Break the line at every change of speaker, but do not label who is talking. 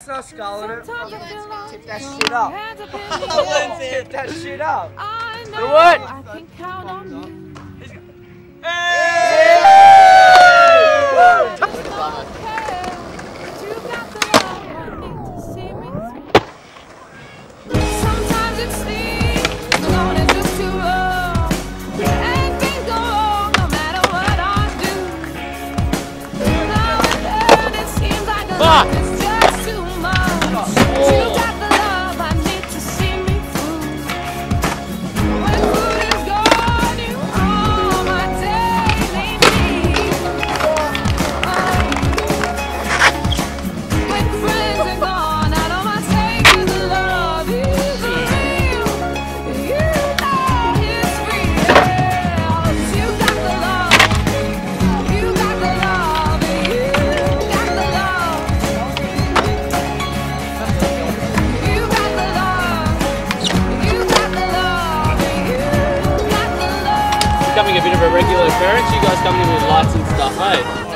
It's not scalding it. Tip that shit up.
Lindsay,
tip that shit up. Do.
I can count on you. Hey!
becoming a bit of a regular occurrence, you guys coming in with lights and stuff, eh?